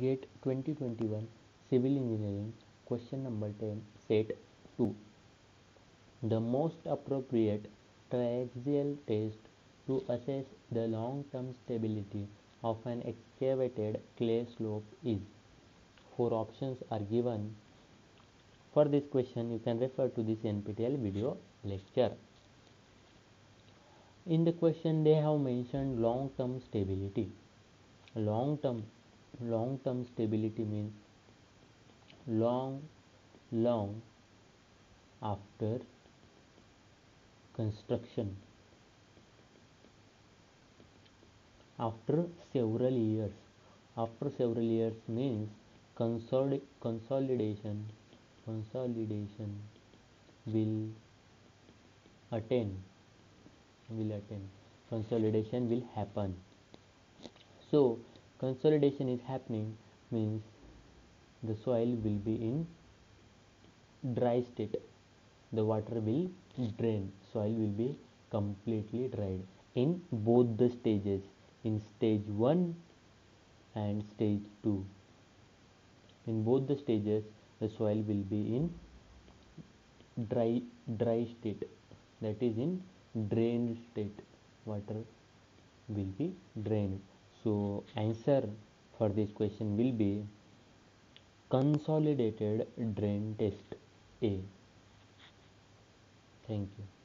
GATE 2021 Civil Engineering Question number 10 Set 2 The most appropriate triaxial test to assess the long-term stability of an excavated clay slope is Four options are given. For this question you can refer to this NPTEL video lecture. In the question they have mentioned long-term stability. Long-term long-term stability means long long after construction. After several years. After several years means consolid- consolidation consolidation will attain will attain. Consolidation will happen. So consolidation is happening means the soil will be in dry state. The water will drain. Soil will be completely dried in both the stages in stage 1 and stage 2 in both the stages the soil will be in dry dry state. That is in drained state. Water will be drained so answer for this question will be consolidated drain test a. Thank you